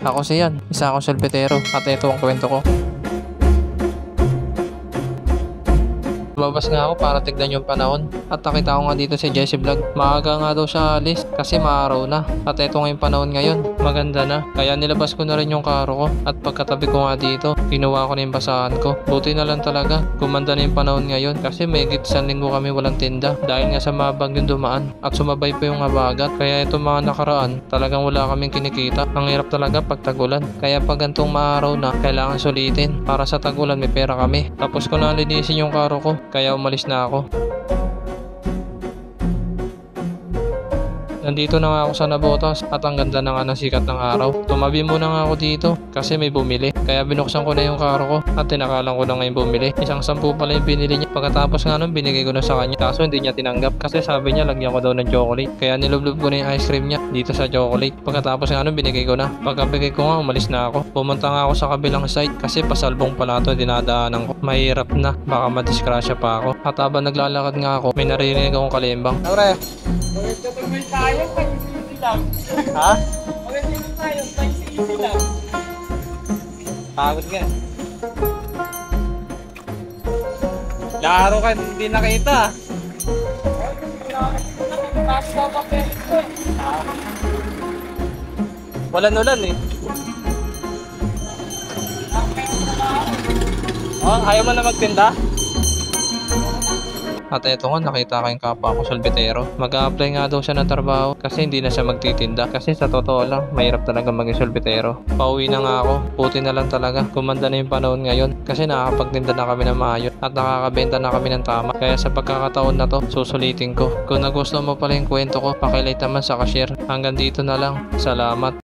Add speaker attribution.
Speaker 1: Ako si Yan, isa akong solpetero at ito ang kwento ko. Lumabas nga ako para tignan yung panahon at nakita ko nga dito si Jesse Vlog. Maaga nga daw siya alis kasi maaraw na at ito nga yung panahon ngayon. Maganda na. Kaya nilabas ko na rin yung karo ko at pagkatabi ko nga dito, kinuha ko na yung basahan ko. Buti na lang talaga, gumanda na yung panahon ngayon kasi may git isang linggo kami walang tinda dahil nga sa mabag yung dumaan at sumabay pa yung habagat. Kaya itong mga nakaraan, talagang wala kaming kinikita. Ang hirap talaga pag tagulan. Kaya pag gantong maaraw na, kailangan sulitin. Para sa tagulan may pera kami. Tapos ko na linisin yung karo ko, kaya umalis na ako. Nandito na nga ako sa Nabotas at ang ganda na nga ng sikat ng araw. Tumabi muna nga ako dito kasi may bumili. Kaya binuksan ko na yung karo ko at tinakalan ko na ngayon bumili. Isang sampu pala yung binili niya. Pagkatapos nga nun binigay ko na sa kanya. Kaso hindi niya tinanggap kasi sabi niya lagyan ko daw ng chocolate. Kaya nilublob ko na yung ice cream niya dito sa chocolate. Pagkatapos nga nun binigay ko na. Pagkabigay ko nga umalis na ako. Pumunta nga ako sa kabilang site kasi pasalbong pala ito dinadaanan ko. Mahirap na. Baka madiskrasya pa ako. At habang naglalakad nga ako, may naririnig akong kalimbang. Aure!
Speaker 2: Tutuloy tayo, pag-isisi lang.
Speaker 1: Ha?
Speaker 2: Pag-isisi tayo, pag-isisi lang.
Speaker 1: Pagod ka.
Speaker 2: Laro ka, hindi nakita. Eh.
Speaker 1: Walan-ulan eh. Oh, ayaw mo na magtinda? At eto nga, nakita ko yung kapwa ko solbitero. Mag-a-apply nga daw siya ng trabaho kasi hindi na siya magtitinda. Kasi sa totoo lang, mahirap talaga maging solbitero. Pauwi na nga ako. Puti na lang talaga. Kumanda na yung panahon ngayon. Kasi nakakapagtinda na kami ng maayos at nakakabenta na kami ng tama. Kaya sa pagkakataon na to, susulitin ko. Kung nagustuhan mo pala yung kwento ko, pakilike naman sa cashier. Hanggang dito na lang. Salamat.